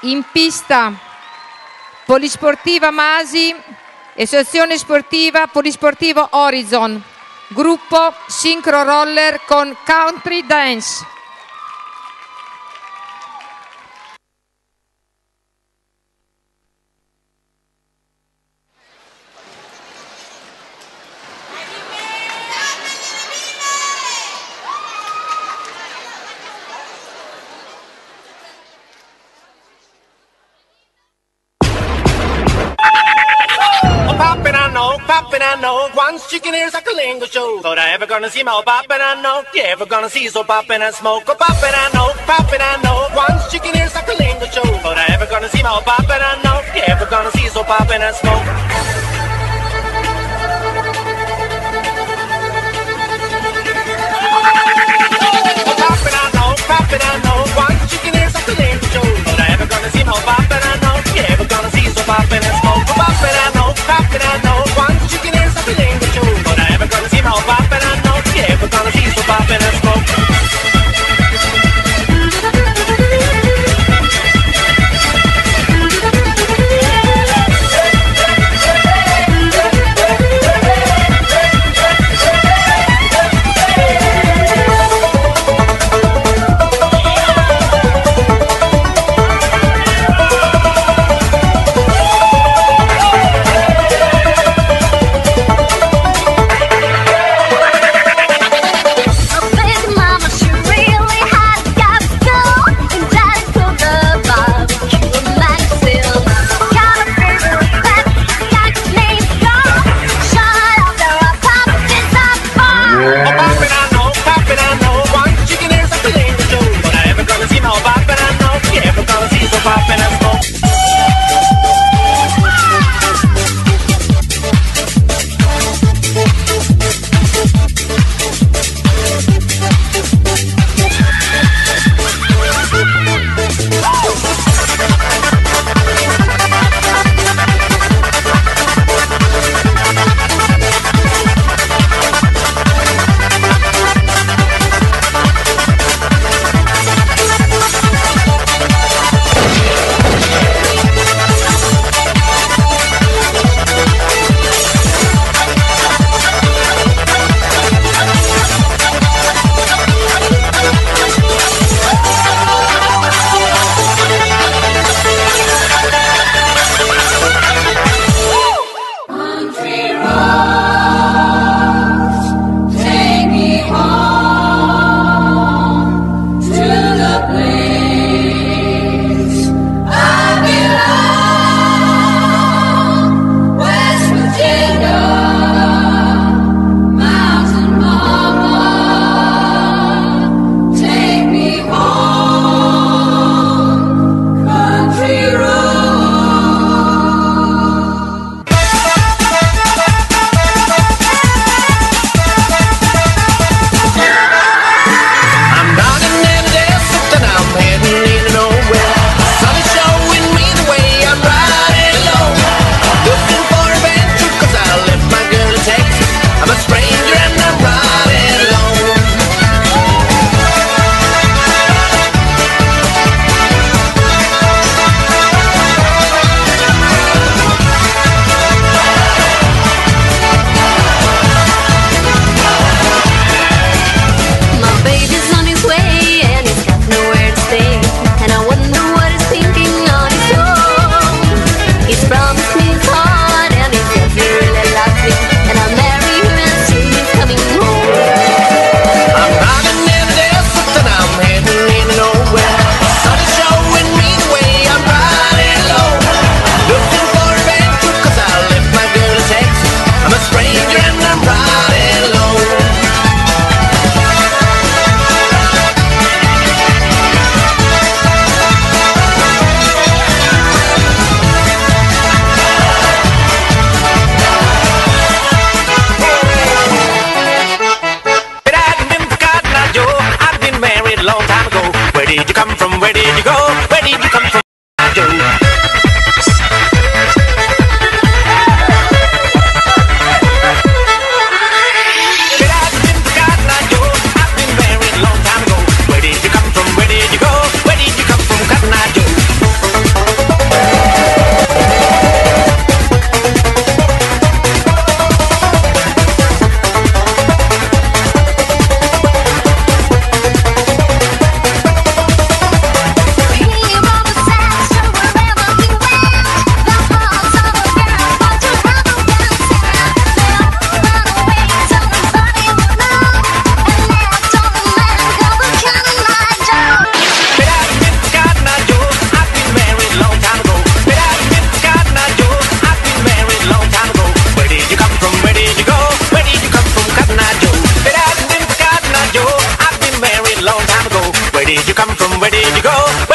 in pista Polisportiva Masi, Associazione Sportiva Polisportivo Horizon, gruppo Sincro Roller con Country Dance. One's chicken ears like a lingo show. Thought I ever gonna see my old pop I know. You ever gonna see his poppin' and smoke. Oh, pop I know, poppin' I know. One's chicken ears like a lingo show. Thought I ever gonna see my old pop I know. You ever gonna see his old pop and I smoke. Poppin', I know, a lingo show, yeah, I ever gonna see some poppin' and smoke.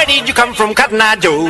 Where did you come from, Cotton Eye Joe?